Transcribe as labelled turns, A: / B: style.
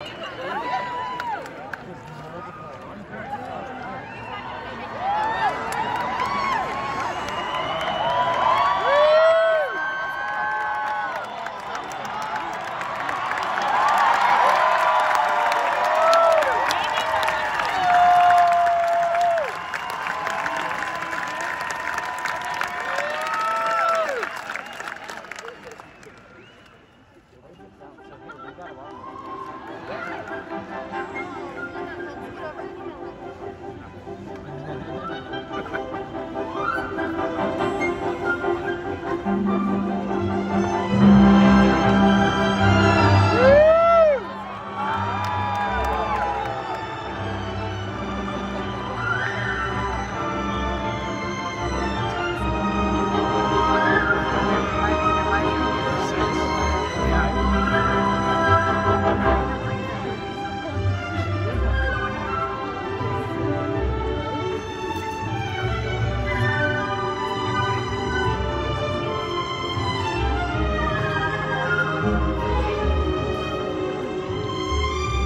A: Oh!